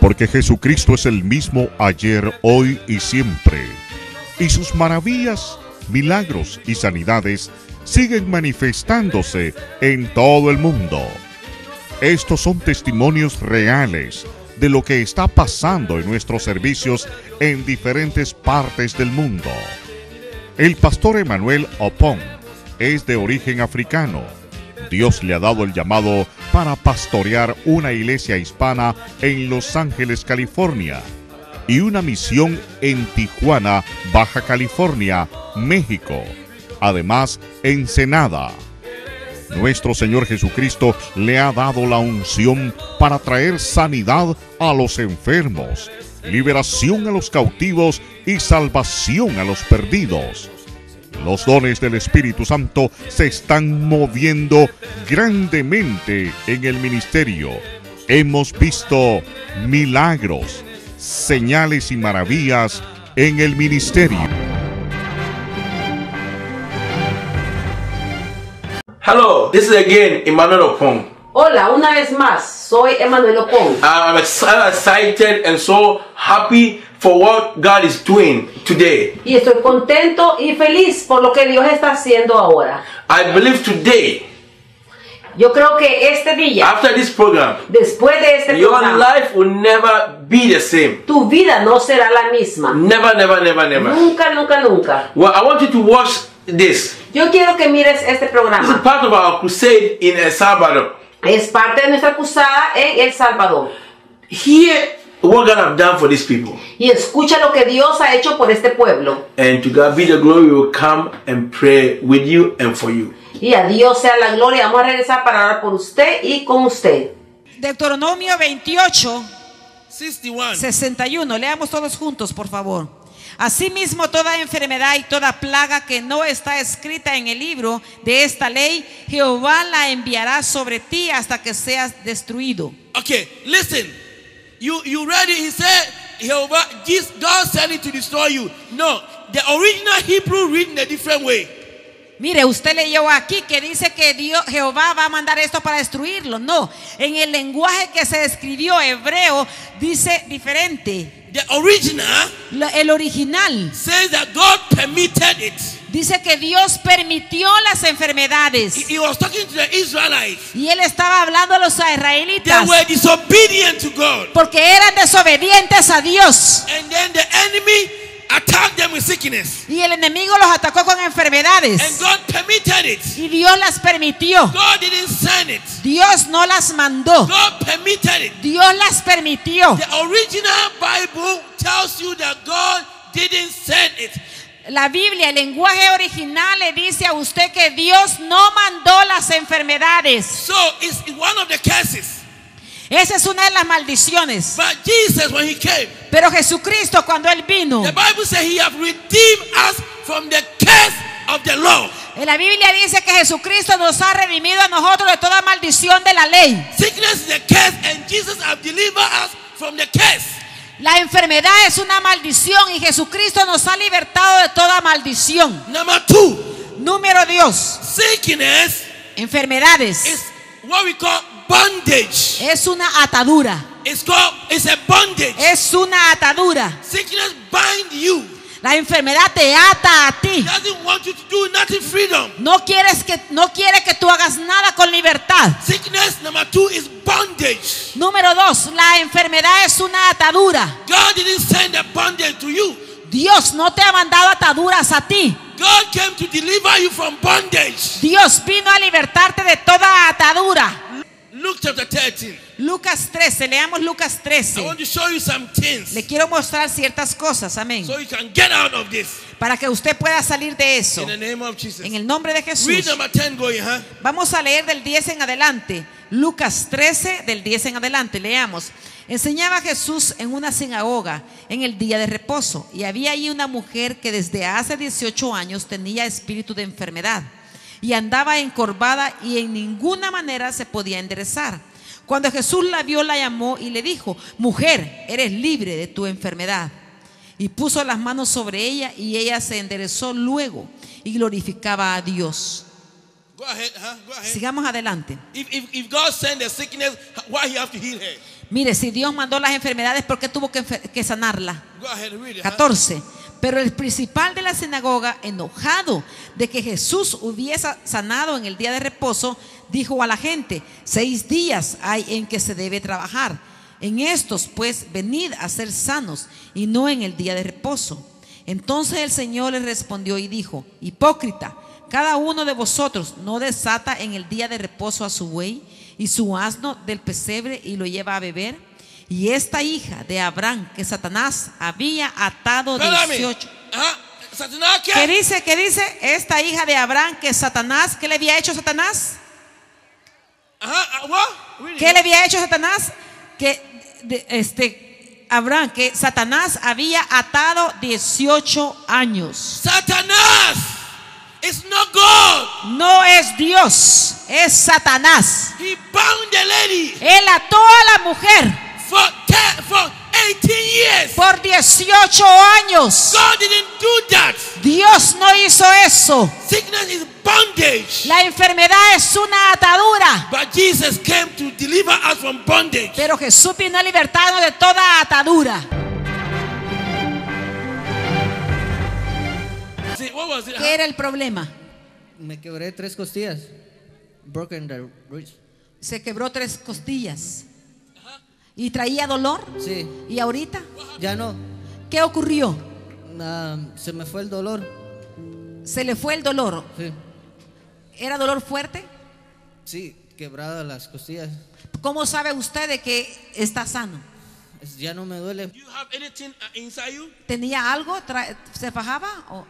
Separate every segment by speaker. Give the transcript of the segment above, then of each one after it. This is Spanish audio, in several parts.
Speaker 1: porque Jesucristo es el mismo ayer, hoy y siempre. Y sus maravillas, milagros y sanidades siguen manifestándose en todo el mundo. Estos son testimonios reales de lo que está pasando en nuestros servicios en diferentes partes del mundo. El pastor Emanuel Opón es de origen africano. Dios le ha dado el llamado para pastorear una iglesia hispana en Los Ángeles, California, y una misión en Tijuana, Baja California, México. Además, Ensenada. Nuestro Señor Jesucristo le ha dado la unción para traer sanidad a los enfermos, liberación a los cautivos y salvación a los perdidos. Los dones del Espíritu Santo se están moviendo grandemente en el ministerio. Hemos visto milagros, señales y maravillas en el ministerio.
Speaker 2: Hello, this is again Emmanuel Opong.
Speaker 3: Hola, una vez más, soy Emanuel Opong.
Speaker 2: I'm excited and so happy for what God is doing today.
Speaker 3: Y estoy contento y feliz por lo que Dios está haciendo ahora.
Speaker 2: I believe today,
Speaker 3: Yo creo que este día,
Speaker 2: after this program,
Speaker 3: después de este
Speaker 2: your
Speaker 3: programa,
Speaker 2: life will never be the same.
Speaker 3: tu vida no será la misma.
Speaker 2: Never, never, never, never.
Speaker 3: Nunca, nunca, nunca.
Speaker 2: Well, I want you to watch this.
Speaker 3: Yo quiero que mires este
Speaker 2: This is
Speaker 3: programa.
Speaker 2: part of our crusade in El Salvador.
Speaker 3: Es parte de nuestra cruzada en El Salvador.
Speaker 2: Hear what God have done for these people.
Speaker 3: Y escucha lo que Dios ha hecho por este pueblo.
Speaker 2: And to God be the glory, we will come and pray with you and for you.
Speaker 3: Y a Dios sea la gloria. Vamos a regresar para orar por usted y con usted.
Speaker 4: Deuteronomio 28,
Speaker 2: 61.
Speaker 4: 61. Leamos todos juntos, por favor. Asimismo, toda enfermedad y toda plaga que no está escrita en el libro de esta ley, Jehová la enviará sobre ti hasta que seas destruido.
Speaker 5: Okay, listen. You you read it? He said, Jehovah, Jesus, God sent it to destroy you. No, the original Hebrew written a different way.
Speaker 4: Mire, usted leyó aquí que dice que Dios, Jehová va a mandar esto para destruirlo. No, en el lenguaje que se escribió hebreo dice diferente.
Speaker 5: The original
Speaker 4: El original
Speaker 5: says that God permitted it.
Speaker 4: Dice que Dios permitió las enfermedades.
Speaker 5: He, he was talking to the Israelites.
Speaker 4: Y él estaba hablando a los
Speaker 5: They
Speaker 4: israelitas
Speaker 5: were disobedient to God.
Speaker 4: porque eran desobedientes a Dios.
Speaker 5: And then the enemy attacked them with sickness.
Speaker 4: Y el enemigo los atacó con
Speaker 5: And
Speaker 4: enfermedades.
Speaker 5: God permitted it.
Speaker 4: Y Dios las permitió.
Speaker 5: God didn't send it.
Speaker 4: Dios no las mandó.
Speaker 5: God permitted it.
Speaker 4: Dios las permitió.
Speaker 5: The original Bible tells you that God didn't send it.
Speaker 4: La Biblia, el lenguaje original le dice a usted que Dios no mandó las enfermedades.
Speaker 5: So it's one of the curses.
Speaker 4: Esa es una de las maldiciones.
Speaker 5: But Jesus, when he came,
Speaker 4: Pero Jesucristo cuando Él vino,
Speaker 5: the Bible says he have redeemed us from the curse of the law.
Speaker 4: la Biblia dice que Jesucristo nos ha redimido a nosotros de toda maldición de la ley.
Speaker 5: Sickness is a curse, and Jesus have delivered us from the curse.
Speaker 4: La enfermedad es una maldición y Jesucristo nos ha libertado de toda maldición.
Speaker 5: Number two,
Speaker 4: Número Dios,
Speaker 5: sickness
Speaker 4: enfermedades.
Speaker 5: is what we call bondage.
Speaker 4: Es una atadura.
Speaker 5: It's called it's a bondage.
Speaker 4: Es una atadura.
Speaker 5: Sickness bind you.
Speaker 4: La enfermedad te ata a ti.
Speaker 5: Doesn't want you to do nothing freedom.
Speaker 4: No quieres que no quiere que tú hagas nada con libertad.
Speaker 5: Sickness number two is bondage.
Speaker 4: Número dos, la enfermedad es una atadura.
Speaker 5: God didn't send the bondage to you.
Speaker 4: Dios no te ha mandado ataduras a ti.
Speaker 5: God came to deliver you from bondage.
Speaker 4: Dios vino a libertarte de toda atadura.
Speaker 5: Chapter 13.
Speaker 4: Lucas 13, leamos Lucas
Speaker 5: I
Speaker 4: 13.
Speaker 5: want to show you some things
Speaker 4: Le quiero mostrar ciertas cosas, amén.
Speaker 5: so you can get out of this.
Speaker 4: Para que usted pueda salir de eso.
Speaker 5: In the name of Jesus.
Speaker 4: En el nombre de
Speaker 5: Read
Speaker 4: Jesús.
Speaker 5: number 10 going, huh?
Speaker 4: Vamos a leer del 10 en adelante. Lucas 13, del 10 en adelante. Leamos. Enseñaba Jesús en una sinagoga en el día de reposo. Y había allí una mujer que desde hace 18 años tenía espíritu de enfermedad. Y andaba encorvada y en ninguna manera se podía enderezar. Cuando Jesús la vio, la llamó y le dijo, mujer, eres libre de tu enfermedad. Y puso las manos sobre ella y ella se enderezó luego y glorificaba a Dios.
Speaker 5: Go ahead, huh? Go ahead.
Speaker 4: Sigamos adelante.
Speaker 5: If, if, if God send a sickness, why he have to heal her?
Speaker 4: Mire, si Dios mandó las enfermedades, ¿por qué tuvo que, que sanarla?
Speaker 2: Go ahead it. huh?
Speaker 4: 14. Pero el principal de la sinagoga, enojado de que Jesús hubiese sanado en el día de reposo, dijo a la gente, seis días hay en que se debe trabajar. En estos, pues, venid a ser sanos y no en el día de reposo. Entonces el Señor les respondió y dijo, hipócrita, cada uno de vosotros no desata en el día de reposo a su buey y su asno del pesebre y lo lleva a beber. Y esta hija de Abraham que Satanás había atado
Speaker 2: Follow me.
Speaker 4: 18.
Speaker 2: Uh-huh. Satanás,
Speaker 4: ¿Qué
Speaker 2: ¿qué?
Speaker 4: dice? ¿Qué dice? Esta hija de Abraham que Satanás, ¿qué le había hecho Satanás?
Speaker 2: It.
Speaker 4: ¿Qué le había hecho Satanás? Que de- este Abraham, que Satanás había atado 18 años.
Speaker 2: Satanás is not God.
Speaker 4: No es Dios, es Satanás.
Speaker 2: He bound the lady
Speaker 4: Él ató a la mujer
Speaker 2: for, ten, for 18 years.
Speaker 4: por 18 años.
Speaker 2: God didn't do that.
Speaker 4: Dios no hizo eso.
Speaker 2: Sickness is bondage.
Speaker 4: La enfermedad es una atadura.
Speaker 2: But Jesus came to deliver us from bondage.
Speaker 4: Pero Jesús vino a libertarnos de toda atadura.
Speaker 2: See, what was it?
Speaker 4: ¿Qué era el problema?
Speaker 6: Me quebré tres costillas. Broken the ribs.
Speaker 4: Se quebró tres costillas. ¿Y traía dolor?
Speaker 6: Sí,
Speaker 4: ¿Y ahorita?
Speaker 6: ya no.
Speaker 4: ¿Qué ocurrió?
Speaker 6: Ah, se me fue el dolor.
Speaker 4: Se le fue el dolor.
Speaker 6: Sí,
Speaker 4: ¿Era dolor fuerte?
Speaker 6: sí, quebradas las costillas.
Speaker 4: ¿Cómo sabe usted de que está sano?
Speaker 6: Ya no me duele.
Speaker 2: Do you have anything uh, inside you?
Speaker 4: ¿Tenía algo? Tra- ¿Se fajaba? ¿O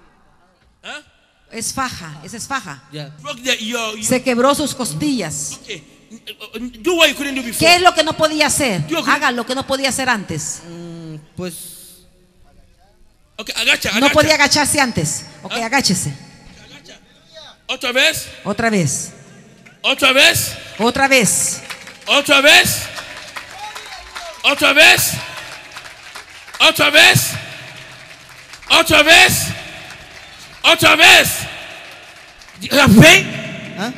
Speaker 2: Huh?
Speaker 4: es faja? Esa es faja.
Speaker 2: Your,
Speaker 4: Se quebró sus costillas.
Speaker 2: okay. Do what you couldn't do before.
Speaker 4: ¿Qué es lo que no podía hacer? Haga lo que no podía hacer antes.
Speaker 6: Mm, pues
Speaker 2: Okay, agacha,
Speaker 4: No
Speaker 2: agacha.
Speaker 4: podía agacharse antes. Ok, agáchese.
Speaker 2: Otra vez,
Speaker 4: Otra vez.
Speaker 2: otra vez,
Speaker 4: Otra vez.
Speaker 2: otra vez, otra vez, otra vez, otra vez, otra vez. Have pain?
Speaker 6: ¿Ah?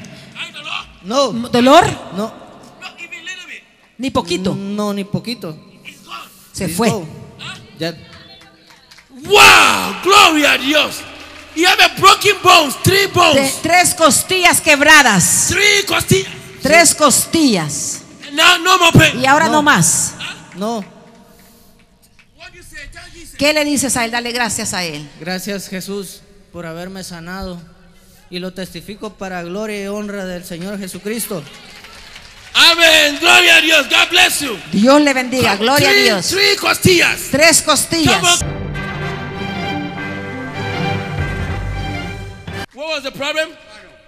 Speaker 6: No,
Speaker 4: ¿Dolor?
Speaker 6: no,
Speaker 2: Not even little bit.
Speaker 4: Ni poquito.
Speaker 6: no, ni poquito.
Speaker 4: Se fue.
Speaker 6: Ya,
Speaker 2: Wow, glory a Dios. You have a broken bones, three
Speaker 4: De-
Speaker 2: bones,
Speaker 4: tres costillas quebradas.
Speaker 2: three costillas.
Speaker 4: Tres costillas.
Speaker 2: Now no more pain.
Speaker 4: Y ahora no,
Speaker 6: No.
Speaker 4: más.
Speaker 6: no.
Speaker 4: ¿Qué le dices a él? Dale gracias a él.
Speaker 6: Gracias Jesús por haberme sanado. Y lo testifico para gloria y honra del Señor Jesucristo.
Speaker 2: Amen. Glory a Dios. God bless you.
Speaker 4: Dios le bendiga. Gloria a Dios.
Speaker 2: Three costillas.
Speaker 4: Tres costillas.
Speaker 2: What was the problem?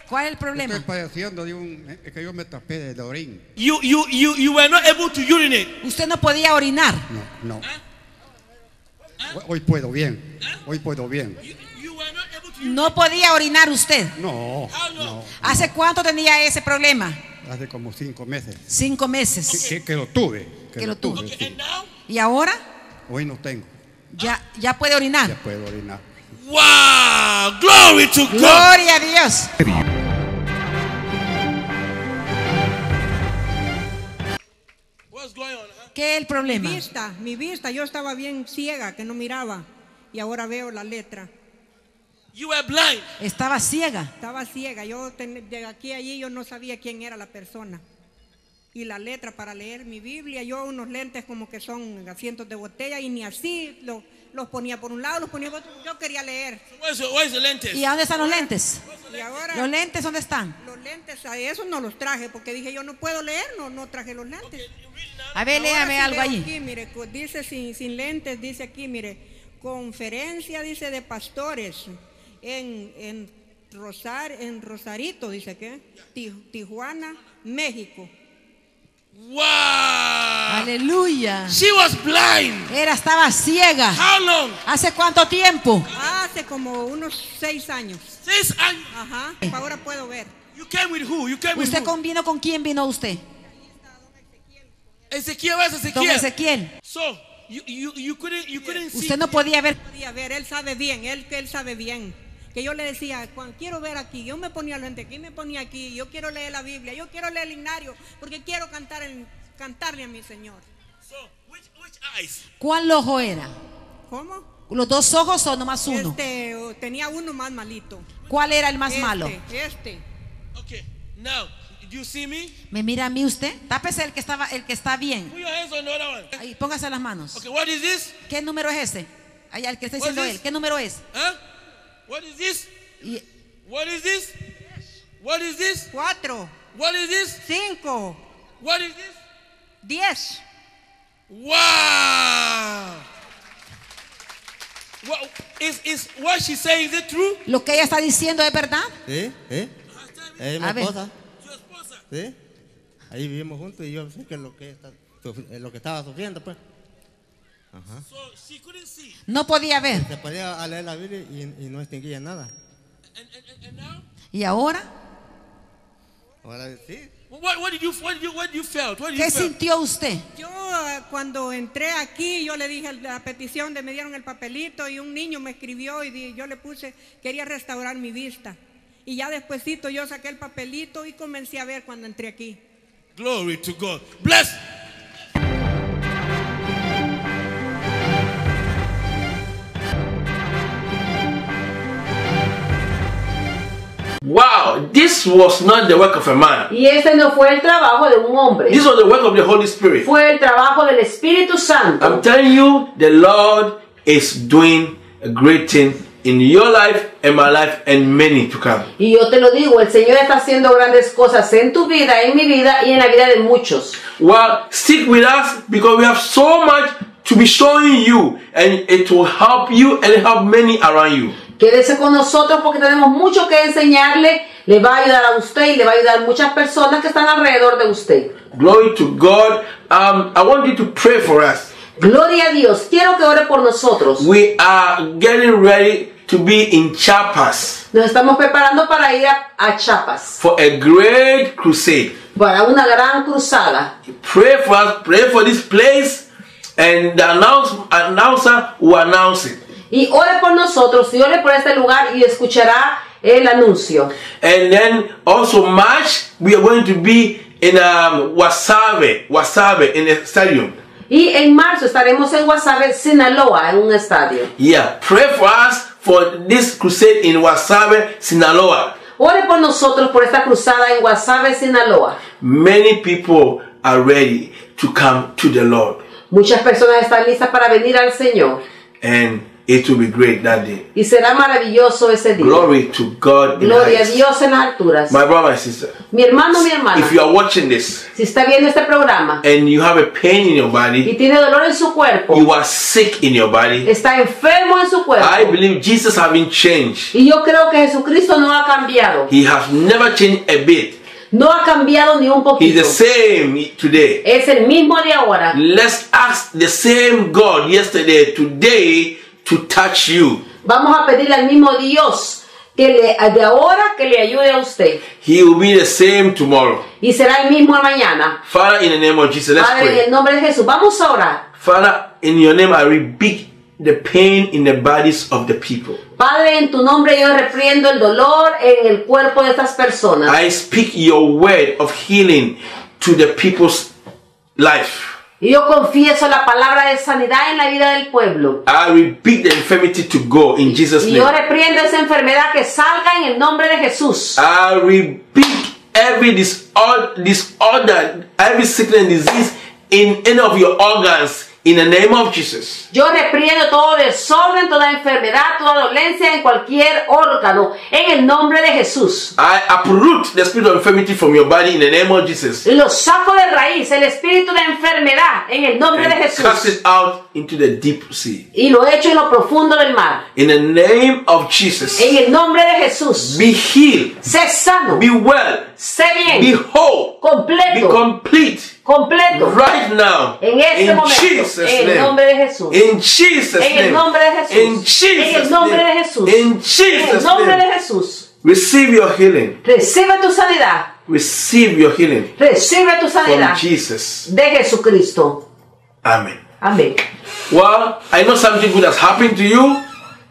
Speaker 4: ¿Cuál es el problema?
Speaker 7: Estoy padeciendo de un. Es que yo me tapé de orín.
Speaker 2: You you you you were not able to urinate.
Speaker 4: Usted no podía orinar.
Speaker 7: No, no. Hoy puedo bien. Hoy puedo bien.
Speaker 2: You, you were not able to.
Speaker 4: No podía orinar usted.
Speaker 7: No.
Speaker 4: ¿Hace cuánto tenía ese problema?
Speaker 7: Hace como cinco meses.
Speaker 4: Cinco meses.
Speaker 7: que- que lo tuve. Que,
Speaker 4: Que lo
Speaker 7: tuve, sí.
Speaker 4: ¿Y ahora?
Speaker 7: Hoy no tengo.
Speaker 4: Ya, ya puede
Speaker 7: Ya
Speaker 4: orinar.
Speaker 7: puedo orinar.
Speaker 2: Wow! Glory to God.
Speaker 4: Gloria a Dios. ¿Qué es el
Speaker 8: Mi
Speaker 4: problema?
Speaker 8: vista, mi vista, yo estaba bien ciega, que no miraba. Y ahora veo la letra.
Speaker 2: You were blind.
Speaker 4: Estaba ciega.
Speaker 8: Estaba ciega, yo ten- de aquí a allí yo no sabía quién era la persona. Y la letra para leer mi Biblia, yo unos lentes como que son asientos de botella y ni así lo- los ponía por un lado, los ponía por otro. Yo quería leer.
Speaker 2: Where's the, where's the lentes?
Speaker 4: ¿Y dónde están los lentes?
Speaker 8: Y ahora
Speaker 4: ¿Los lentes dónde están?
Speaker 8: los lentes, a esos no los traje porque dije yo no puedo leer, no, no traje los lentes.
Speaker 4: A ver, léame algo allí.
Speaker 8: Aquí, mire, co- dice sin, sin lentes, dice aquí, mire, conferencia, dice, de pastores en, en, Rosar, en Rosarito, dice que, Ti- Tijuana, México.
Speaker 2: Wow!
Speaker 4: Aleluya.
Speaker 2: She was blind.
Speaker 4: Era, estaba ciega.
Speaker 2: How long?
Speaker 4: ¿Hace cuánto tiempo?
Speaker 8: Hace como unos seis años.
Speaker 2: Six años.
Speaker 8: Ajá, ahora puedo ver.
Speaker 2: You came with who? You came with
Speaker 4: ¿Usted
Speaker 2: who?
Speaker 4: con vino con quién vino usted?
Speaker 2: Ezequiel, where's
Speaker 4: Don
Speaker 2: Ezequiel?
Speaker 4: Ezequiel.
Speaker 2: So you you you couldn't you couldn't see.
Speaker 4: Usted no podía ver.
Speaker 8: Podía ver, él sabe bien, él que él sabe bien. Que yo le decía, Juan, quiero ver aquí, yo me ponía lente aquí, me ponía aquí, yo quiero leer la Biblia, yo quiero leer el himnario, porque quiero cantar el- cantarle a mi Señor.
Speaker 5: So, which, which eyes?
Speaker 4: ¿Cuál ojo era?
Speaker 8: ¿Cómo?
Speaker 4: ¿Los dos ojos o nomás uno?
Speaker 8: Este, tenía uno más malito.
Speaker 4: ¿Cuál era el más
Speaker 8: Este,
Speaker 4: malo?
Speaker 8: Este.
Speaker 5: Okay, now, you see me?
Speaker 4: ¿Me mira a mí usted? Tápese el que estaba, el que está bien.
Speaker 5: Put your hands on the other one.
Speaker 4: Ahí, póngase las manos.
Speaker 5: Okay, what is this?
Speaker 4: ¿Qué número es ese? Allá, el que está diciendo él. ¿Qué número es?
Speaker 5: Huh? What is this?
Speaker 4: Y-
Speaker 5: What is this? What is this?
Speaker 8: Cuatro.
Speaker 5: What is this?
Speaker 8: Cinco.
Speaker 5: What is this?
Speaker 8: Diez.
Speaker 5: Wow! What is is what she's saying? Is it true?
Speaker 4: ¿Lo que ella está diciendo es verdad?
Speaker 6: ¿Sí? ¿Sí? Es mi esposa.
Speaker 5: Your esposa.
Speaker 6: ¿Sí? Ahí vivimos juntos y yo sé que lo que, está, lo que estaba sufriendo, pues.
Speaker 5: So she couldn't see.
Speaker 4: No podía ver.
Speaker 6: Se podía a leer la Biblia y, y no distinguía nada.
Speaker 5: And, and, and, and now?
Speaker 4: ¿Y ahora?
Speaker 6: Sí.
Speaker 4: ¿Qué sintió usted?
Speaker 8: Yo eh, cuando entré aquí, yo le dije la petición de me dieron el papelito y un niño me escribió y di- yo le puse, quería restaurar mi vista. Y ya despuesito yo saqué el papelito y comencé a ver cuando entré aquí.
Speaker 5: Glory to God. Bless.
Speaker 2: Wow, this was not the work of a man.
Speaker 3: Y este no fue el trabajo de un hombre,
Speaker 2: This was the work of the Holy Spirit.
Speaker 3: fue el trabajo del Espíritu Santo.
Speaker 2: I'm telling you, the Lord is doing a great thing in your life and my life and many to come.
Speaker 3: Y yo te lo digo, el Señor está haciendo grandes cosas en tu vida, en mi vida y en la vida de muchos.
Speaker 2: Well, stick with us because we have so much to be showing you and it will help you and help many around you.
Speaker 3: Quédese con nosotros porque tenemos mucho que enseñarle. Le va a ayudar a usted y le va a ayudar a muchas personas que están alrededor de usted.
Speaker 2: Glory to God. Um, I want you to pray for us.
Speaker 3: Gloria a Dios. Quiero que ore por nosotros.
Speaker 2: We are getting ready to be in Chiapas
Speaker 3: Nos estamos preparando para ir a, a Chiapas
Speaker 2: for a great crusade.
Speaker 3: para una gran cruzada.
Speaker 2: Pray for us, pray for this place, and the announce, announcer will announce it.
Speaker 3: Y ore por nosotros y ore por este lugar y escuchará el anuncio.
Speaker 2: And then also March, we are going to be in um, Wasabe, Wasabe in a stadium.
Speaker 3: Y en marzo estaremos en Guasave, Sinaloa, en un estadio.
Speaker 2: Yeah, pray for us for this crusade in Wasabe, Sinaloa.
Speaker 3: Ore por nosotros por esta cruzada en Guasave, Sinaloa.
Speaker 2: Many people are ready to come to the Lord,
Speaker 3: Muchas personas están listas para venir al Señor.
Speaker 2: and it will be great that day.
Speaker 3: Y será maravilloso ese día.
Speaker 2: Glory to God. in
Speaker 3: Gloria a. Dios en alturas.
Speaker 2: My brother and sister,
Speaker 3: Mi hermano, mi hermana,
Speaker 2: if you are watching this
Speaker 3: si está viendo este programa
Speaker 2: and you have a pain in your body,
Speaker 3: y tiene dolor en su cuerpo,
Speaker 2: you are sick in your body,
Speaker 3: está enfermo en su cuerpo,
Speaker 2: I believe Jesus has been changed.
Speaker 3: y yo creo que Jesucristo no ha cambiado,
Speaker 2: He has never changed a bit.
Speaker 3: no ha cambiado ni un
Speaker 2: He's
Speaker 3: poquito.
Speaker 2: the same today.
Speaker 3: Es el mismo de ahora.
Speaker 2: Let's ask the same God yesterday, today, to touch you.
Speaker 3: Vamos a pedirle al mismo Dios que le, de ahora que le ayude a usted.
Speaker 2: He will be the same tomorrow.
Speaker 3: Y será el mismo mañana.
Speaker 2: Father, in the name of Jesus, let's
Speaker 3: Padre, en
Speaker 2: pray.
Speaker 3: el nombre de Jesús, vamos a orar.
Speaker 2: Father, in your name, I rebuke the pain in the bodies of the people.
Speaker 3: Padre, en tu nombre yo reprendo el dolor en el cuerpo de estas personas.
Speaker 2: I speak your word of healing to the people's life.
Speaker 3: Y yo confieso la palabra de sanidad en la vida del pueblo.
Speaker 2: I rebuke the infirmity to go in Jesus'
Speaker 3: Y yo
Speaker 2: name.
Speaker 3: reprendo esa enfermedad que salga en el nombre de Jesús.
Speaker 2: I rebuke every disorder, disorder, every sickness and disease in any of your organs in the name of Jesus.
Speaker 3: Yo reprendo todo desorden, toda enfermedad, toda dolencia en cualquier órgano en el nombre de Jesús.
Speaker 2: I uproot the spirit of infirmity from your body in the name of Jesus.
Speaker 3: Lo saco de raíz, el espíritu de enfermedad en el nombre de
Speaker 2: And cast
Speaker 3: Jesús.
Speaker 2: it out into the deep sea.
Speaker 3: Y lo echo en lo profundo del mar.
Speaker 2: In the name of Jesus.
Speaker 3: En el nombre de Jesús.
Speaker 2: Be healed.
Speaker 3: Sé sano.
Speaker 2: Be well.
Speaker 3: Sé
Speaker 2: Be
Speaker 3: bien.
Speaker 2: whole. Be
Speaker 3: Completo.
Speaker 2: complete.
Speaker 3: Completo.
Speaker 2: Right now.
Speaker 3: En este
Speaker 2: in
Speaker 3: momento.
Speaker 2: Jesus'
Speaker 3: En el
Speaker 2: name.
Speaker 3: nombre de Jesús.
Speaker 2: In Jesus'
Speaker 3: En el
Speaker 2: name.
Speaker 3: nombre de Jesús.
Speaker 2: In Jesus'
Speaker 3: En el nombre de. Jesús.
Speaker 2: In
Speaker 3: En el
Speaker 2: Jesus'
Speaker 3: nombre de. Jesús.
Speaker 2: Receive your healing.
Speaker 3: Recibe tu sanidad.
Speaker 2: Receive your healing
Speaker 3: Recibe tu
Speaker 2: from Jesus.
Speaker 3: de Jesucristo.
Speaker 2: Amen.
Speaker 3: Amén.
Speaker 2: Well, I know something good has happened to you.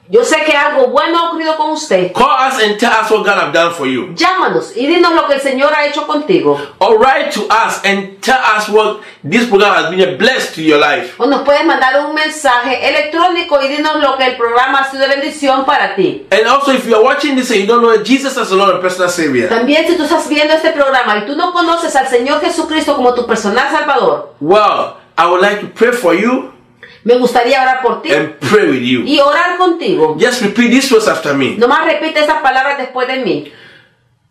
Speaker 3: Yo sé que algo bueno ha ocurrido con usted.
Speaker 2: Call us and tell us what God have done for you.
Speaker 3: Llámanos y dinos lo que el Señor ha hecho contigo.
Speaker 2: Or write to us and tell us what this program has been a blessed to your life.
Speaker 3: O nos puedes mandar un mensaje electrónico y dinos lo que el programa ha sido de bendición para ti.
Speaker 2: And also, if you are watching this and you don't know Jesus as the Lord and personal Savior,
Speaker 3: También si tú estás viendo este programa y tú no conoces al Señor Jesucristo como tu personal Salvador,
Speaker 2: well, I would like to pray for you
Speaker 3: me gustaría orar por ti
Speaker 2: and pray with you.
Speaker 3: y orar contigo.
Speaker 2: Just repeat these words after me.
Speaker 3: Nomás repite esas palabras después de mí.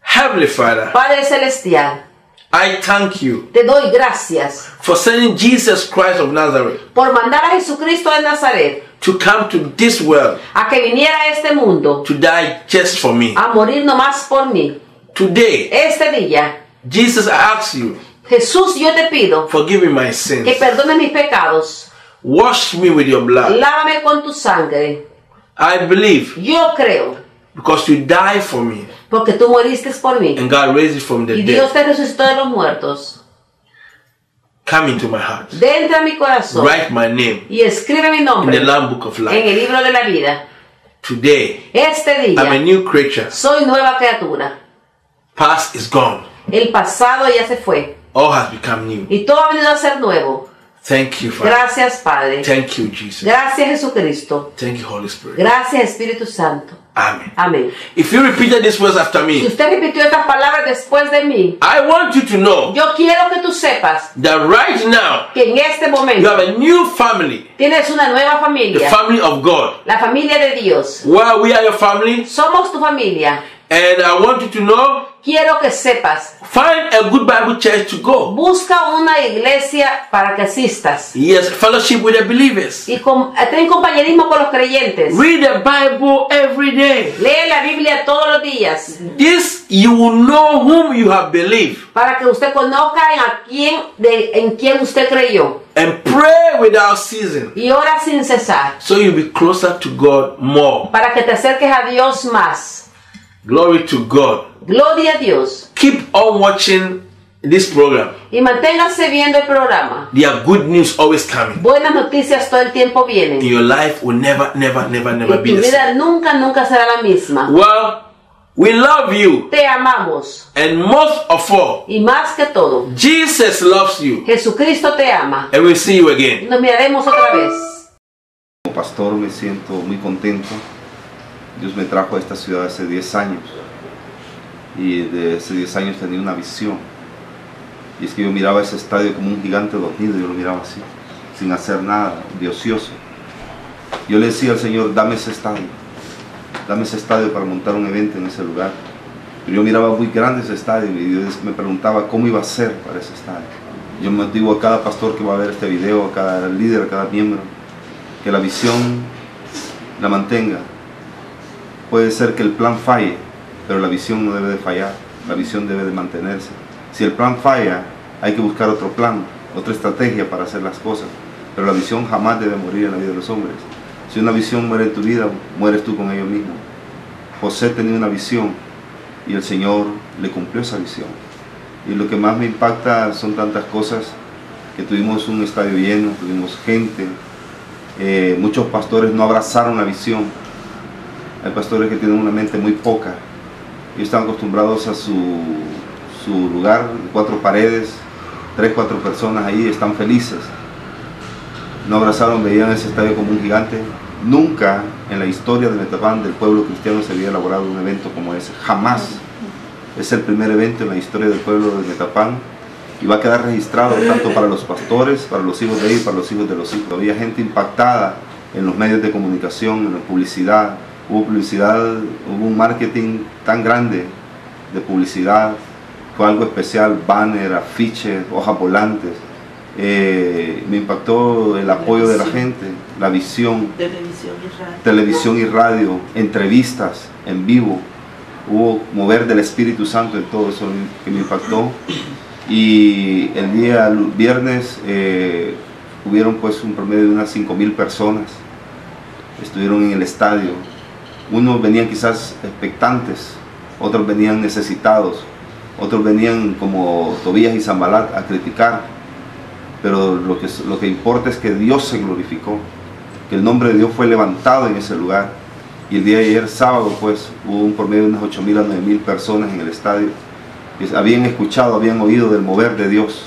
Speaker 2: Heavenly Father,
Speaker 3: Padre Celestial,
Speaker 2: I thank you
Speaker 3: te doy gracias
Speaker 2: for sending Jesus Christ of Nazareth
Speaker 3: por mandar a Jesucristo de Nazaret
Speaker 2: to come to this world
Speaker 3: a que viniera a este mundo
Speaker 2: to die just for me.
Speaker 3: a morir nomás por mí.
Speaker 2: Today,
Speaker 3: Este día,
Speaker 2: Jesus, I ask you,
Speaker 3: Jesús, yo te pido
Speaker 2: forgive me my
Speaker 3: que
Speaker 2: sins.
Speaker 3: perdones mis pecados.
Speaker 2: Wash me with your blood.
Speaker 3: Lávame con tu sangre.
Speaker 2: I believe
Speaker 3: Yo creo,
Speaker 2: because you died for me
Speaker 3: porque tú moriste por mí.
Speaker 2: and God raised you from the
Speaker 3: Y Dios
Speaker 2: dead.
Speaker 3: te resucitó de los muertos.
Speaker 2: Come into my heart.
Speaker 3: Dentro de mi corazón.
Speaker 2: Write my name
Speaker 3: Y escribe mi
Speaker 2: in
Speaker 3: nombre
Speaker 2: the Lamb Book of
Speaker 3: en
Speaker 2: Life.
Speaker 3: el libro de la vida.
Speaker 2: Today,
Speaker 3: Este
Speaker 2: I'm a
Speaker 3: día
Speaker 2: new creature.
Speaker 3: soy nueva criatura.
Speaker 2: Past is gone.
Speaker 3: El pasado ya se fue.
Speaker 2: All has become new.
Speaker 3: Y todo ha venido a ser nuevo.
Speaker 2: Thank you, Father.
Speaker 3: Gracias, Padre.
Speaker 2: Thank you, Jesus.
Speaker 3: Gracias, Jesucristo.
Speaker 2: Thank you, Holy Spirit.
Speaker 3: Gracias, Espíritu Santo.
Speaker 2: Amen.
Speaker 3: Amén.
Speaker 2: If you repeated these words after
Speaker 3: Si
Speaker 2: me,
Speaker 3: usted repitió estas palabras después de mí,
Speaker 2: I want you to know
Speaker 3: yo quiero que tú sepas
Speaker 2: that right now
Speaker 3: que en este momento you
Speaker 2: have a new family,
Speaker 3: tienes una nueva familia, the
Speaker 2: family of God.
Speaker 3: la familia de Dios.
Speaker 2: Well, we are your family,
Speaker 3: Somos tu familia.
Speaker 2: And I want you to know
Speaker 3: Quiero que sepas,
Speaker 2: find a good Bible church to go.
Speaker 3: busca una iglesia para que asistas
Speaker 2: Yes, fellowship with the believers.
Speaker 3: y con- ten compañerismo con los creyentes.
Speaker 2: Read the Bible every day.
Speaker 3: Lee la Biblia todos los días
Speaker 2: This you will know whom you have believed
Speaker 3: para que usted conozca en a quién de en quién usted creyó
Speaker 2: and pray without ceasing
Speaker 3: y ora sin cesar
Speaker 2: so you'll be closer to God more.
Speaker 3: para que te acerques a Dios más.
Speaker 2: Glory to God.
Speaker 3: Gloria a Dios
Speaker 2: Keep on watching this program.
Speaker 3: y manténgase viendo el programa.
Speaker 2: There are good news always coming.
Speaker 3: Buenas noticias todo el tiempo
Speaker 2: And
Speaker 3: vienen.
Speaker 2: your life will never, never, never,
Speaker 3: Y
Speaker 2: never be
Speaker 3: tu
Speaker 2: the same.
Speaker 3: vida nunca, nunca será la misma.
Speaker 2: Well, we love you.
Speaker 3: Te amamos
Speaker 2: And most of all,
Speaker 3: y más que todo,
Speaker 2: Jesus loves you.
Speaker 3: Jesucristo te ama.
Speaker 2: And we'll see you
Speaker 3: Y
Speaker 2: again.
Speaker 3: nos miraremos otra vez.
Speaker 9: Como pastor me siento muy contento. Dios me trajo a esta ciudad hace 10 años. Y de hace 10 años tenía una visión. Y es que yo miraba ese estadio como un gigante dormido, yo lo miraba así, sin hacer nada, de ocioso. Yo le decía al Señor, dame ese estadio, dame ese estadio para montar un evento en ese lugar. Pero yo miraba muy grande ese estadio y Dios me preguntaba cómo iba a ser para ese estadio. Yo motivo a cada pastor que va a ver este video, a cada líder, a cada miembro, que la visión la mantenga. Puede ser que el plan falle, pero la visión no debe de fallar, la visión debe de mantenerse. Si el plan falla, hay que buscar otro plan, otra estrategia para hacer las cosas, pero la visión jamás debe morir en la vida de los hombres. Si una visión muere en tu vida, mueres tú con ello mismo. José tenía una visión y el Señor le cumplió esa visión. Y lo que más me impacta son tantas cosas, que tuvimos un estadio lleno, tuvimos gente, eh, muchos pastores no abrazaron la visión. Hay pastores que tienen una mente muy poca. Ellos están acostumbrados a su, su lugar, cuatro paredes, tres, cuatro personas ahí, están felices. No abrazaron, veían ese estadio como un gigante. Nunca en la historia de Metapán, del pueblo cristiano, se había elaborado un evento como ese. Jamás. Es el primer evento en la historia del pueblo de Metapán y va a quedar registrado tanto para los pastores, para los hijos de ellos, para los hijos de los hijos. Había gente impactada en los medios de comunicación, en la publicidad. Hubo publicidad, hubo un marketing tan grande de publicidad, fue algo especial, banner, afiches, hojas volantes. Eh, me impactó el apoyo de la gente, la visión,
Speaker 10: Televisión y radio.
Speaker 9: televisión y radio, entrevistas en vivo. Hubo mover del Espíritu Santo en todo eso que me impactó. Y el día viernes eh, hubieron pues un promedio de unas 5 mil personas. Estuvieron en el estadio. Unos venían quizás expectantes, otros venían necesitados, otros venían como Tobías y Zambalat a criticar. Pero lo que, lo que importa es que Dios se glorificó, que el nombre de Dios fue levantado en ese lugar Y el día de ayer, sábado, pues, hubo un promedio de unas 8 mil a 9 mil personas en el estadio. Que habían escuchado, habían oído del mover de Dios.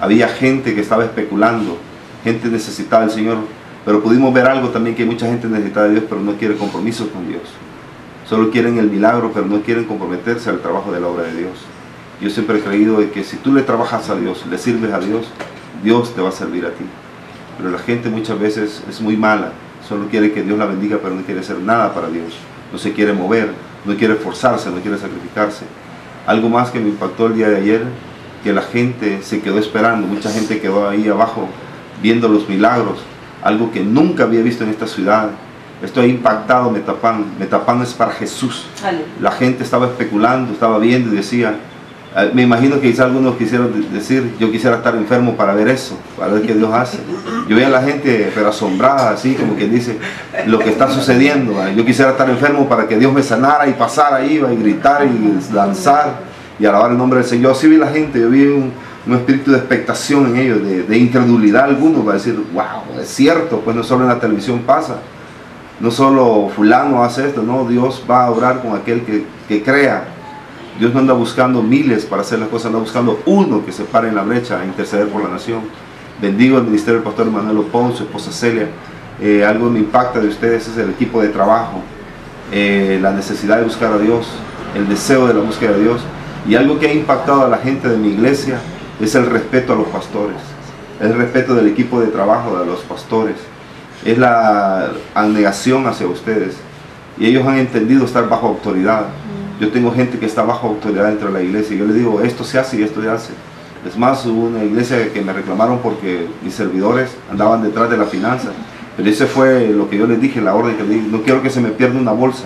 Speaker 9: Había gente que estaba especulando, gente necesitada del Señor. Pero pudimos ver algo también que mucha gente necesita de Dios, pero no quiere compromisos con Dios. Solo quieren el milagro, pero no quieren comprometerse al trabajo de la obra de Dios. Yo siempre he creído que si tú le trabajas a Dios, le sirves a Dios, Dios te va a servir a ti. Pero la gente muchas veces es muy mala, solo quiere que Dios la bendiga, pero no quiere hacer nada para Dios. No se quiere mover, no quiere esforzarse, no quiere sacrificarse. Algo más que me impactó el día de ayer, que la gente se quedó esperando, mucha gente quedó ahí abajo viendo los milagros, algo que nunca había visto en esta ciudad. Esto ha impactado Metapán. Metapán es para Jesús. La gente estaba especulando, estaba viendo y decía, eh, me imagino que quizá algunos quisieran decir, yo quisiera estar enfermo para ver eso, para ver qué Dios hace. Yo veía a la gente pero asombrada, así como quien dice, lo que está sucediendo. Yo quisiera estar enfermo para que Dios me sanara y pasara, iba y gritar y lanzar y alabar el nombre del Señor. Así vi la gente, yo vi un, espíritu de expectación en ellos, de, incredulidad alguno, para decir, wow, es cierto, pues no solo en la televisión pasa, no solo fulano hace esto, no, Dios va a obrar con aquel que, que crea Dios no anda buscando miles para hacer las cosas, anda buscando uno que se pare en la brecha a interceder por la nación. Bendigo el ministerio del pastor Manuel Opón, su esposa Celia. Eh, algo me impacta de ustedes es el equipo de trabajo, eh, la necesidad de buscar a Dios, el deseo de la búsqueda de Dios. Y algo que ha impactado a la gente de mi iglesia es el respeto a los pastores, el respeto del equipo de trabajo de los pastores, es la abnegación hacia ustedes. Y ellos han entendido estar bajo autoridad yo tengo gente que está bajo autoridad dentro de la iglesia y yo le digo, esto se hace y esto se hace. Es más, hubo una iglesia que me reclamaron porque mis servidores andaban detrás de la finanza. Pero ese fue lo que yo les dije, la orden que le dije, no quiero que se me pierda una bolsa.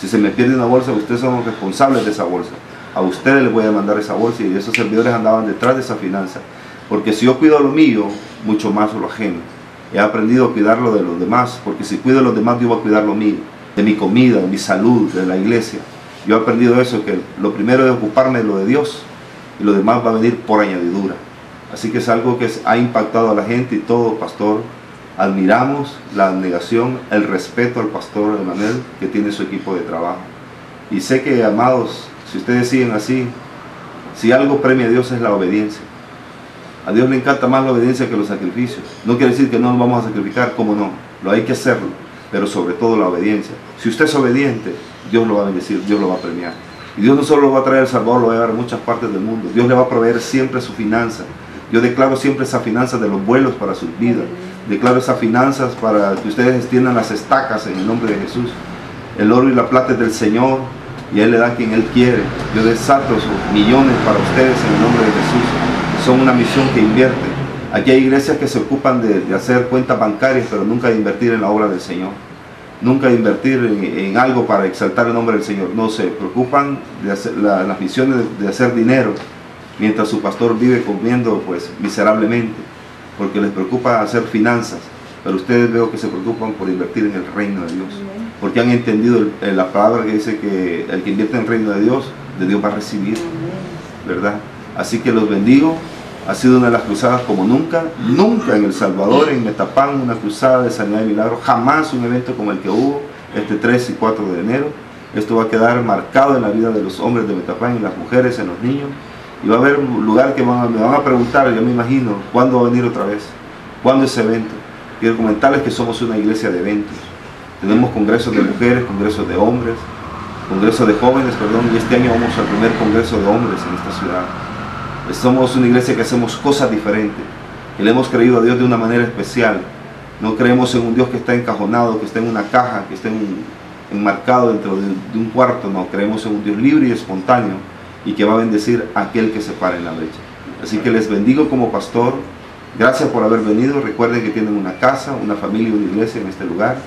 Speaker 9: Si se me pierde una bolsa, ustedes son los responsables de esa bolsa. A ustedes les voy a mandar esa bolsa y esos servidores andaban detrás de esa finanza. Porque si yo cuido lo mío, mucho más lo ajeno. He aprendido a cuidarlo de los demás, porque si cuido de los demás, yo voy a cuidar lo mío, de mi comida, de mi salud, de la iglesia. Yo he aprendido eso, que lo primero es ocuparme de lo de Dios y lo demás va a venir por añadidura. Así que es algo que ha impactado a la gente y todo, pastor. Admiramos la negación, el respeto al pastor Emanuel que tiene su equipo de trabajo. Y sé que, amados, si ustedes siguen así, si algo premia a Dios es la obediencia. A Dios le encanta más la obediencia que los sacrificios. No quiere decir que no nos vamos a sacrificar, como no, lo hay que hacerlo, pero sobre todo la obediencia. Si usted es obediente, Dios lo va a bendecir, Dios lo va a premiar. Y Dios no solo lo va a traer al Salvador, lo va a llevar a muchas partes del mundo. Dios le va a proveer siempre su finanza. Yo declaro siempre esa finanza de los vuelos para sus vidas. Declaro esas finanzas para que ustedes extiendan las estacas en el nombre de Jesús. El oro y la plata es del Señor y Él le da quien Él quiere. Yo desato esos millones para ustedes en el nombre de Jesús. Son una misión que invierte. Aquí hay iglesias que se ocupan de, de hacer cuentas bancarias, pero nunca de invertir en la obra del Señor nunca invertir en, algo para exaltar el nombre del Señor. No se preocupan de hacer las misiones de, hacer dinero, mientras su pastor vive comiendo pues miserablemente, porque les preocupa hacer finanzas. Pero ustedes veo que se preocupan por invertir en el reino de Dios, porque han entendido la palabra que dice que el que invierte en el reino de Dios, de Dios va a recibir, ¿verdad? Así que los bendigo ha sido una de las cruzadas como nunca, nunca en El Salvador, en Metapán, una cruzada de sanidad y milagro, jamás un evento como el que hubo este 3 y 4 de enero. Esto va a quedar marcado en la vida de los hombres de Metapán, en las mujeres, en los niños. Y va a haber un lugar que me van a preguntar, yo me imagino, ¿cuándo va a venir otra vez? ¿Cuándo ese evento? Quiero comentarles que somos una iglesia de eventos. Tenemos congresos de mujeres, congresos de hombres, congresos de jóvenes, perdón, y este año vamos al primer congreso de hombres en esta ciudad. Somos una iglesia que hacemos cosas diferentes, que le hemos creído a Dios de una manera especial. No creemos en un Dios que está encajonado, que está en una caja, que está enmarcado dentro de, un cuarto. No, creemos en un Dios libre y espontáneo y que va a bendecir a aquel que se pare en la brecha. Así que les bendigo como pastor. Gracias por haber venido. Recuerden que tienen una casa, una familia una iglesia en este lugar.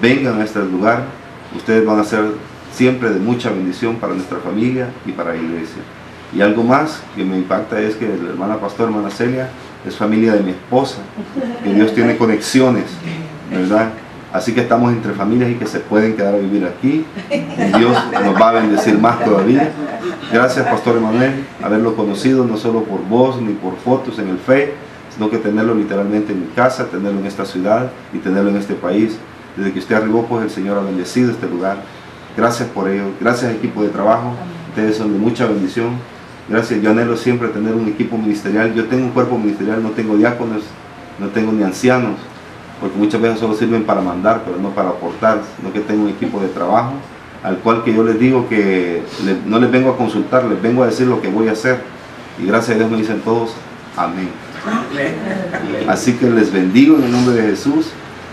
Speaker 9: Vengan a este lugar. Ustedes van a ser siempre de mucha bendición para nuestra familia y para la iglesia. Y algo más que me impacta es que la hermana pastor, hermana Celia, es familia de mi esposa, que Dios tiene conexiones, ¿verdad? Así que estamos entre familias y que se pueden quedar a vivir aquí. Y Dios nos va a bendecir más todavía. Gracias, Pastor Emanuel, haberlo conocido no solo por voz ni por fotos en el fe, sino que tenerlo literalmente en mi casa, tenerlo en esta ciudad y tenerlo en este país. Desde que usted arribó, pues el Señor ha bendecido este lugar. Gracias por ello. Gracias equipo de trabajo. Ustedes son de mucha bendición. Gracias. Yo anhelo siempre tener un equipo ministerial. Yo tengo un cuerpo ministerial, no tengo diáconos, no tengo ni ancianos, porque muchas veces solo sirven para mandar, pero no para aportar, sino que tengo un equipo de trabajo al cual que yo les digo que le- no les vengo a consultar, les vengo a decir lo que voy a hacer. Y gracias a Dios me dicen todos, amén. Así que les bendigo en el nombre de Jesús.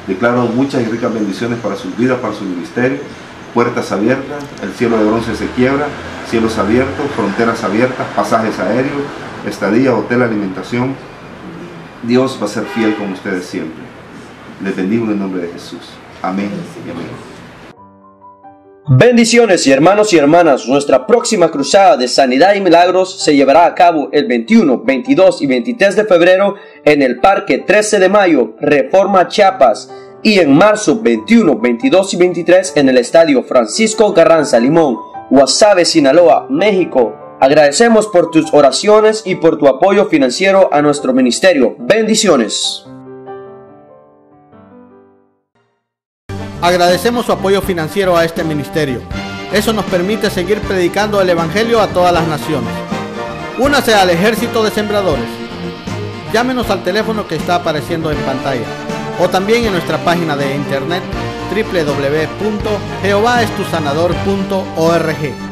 Speaker 9: Declaro muchas y ricas bendiciones para sus vidas, para su ministerio. Puertas abiertas, el cielo de bronce se quiebra, cielos abiertos, fronteras abiertas, pasajes aéreos, estadía, hotel, alimentación. Dios va a ser fiel con ustedes siempre. Les bendigo en el nombre de Jesús. Amén y amén.
Speaker 10: Bendiciones y hermanos y hermanas, nuestra próxima cruzada de sanidad y milagros se llevará a cabo el 21, 22 y 23 de febrero en el Parque 13 de Mayo, Reforma Chiapas, y en marzo 21, 22 y 23 en el Estadio Francisco Carranza Limón, Guasave, Sinaloa, México. Agradecemos por tus oraciones y por tu apoyo financiero a nuestro ministerio. Bendiciones.
Speaker 11: Agradecemos su apoyo financiero a este ministerio. Eso nos permite seguir predicando el Evangelio a todas las naciones. Únase al ejército de sembradores. Llámenos al teléfono que está apareciendo en pantalla o también en nuestra página de internet www.jehovaestusanador.org.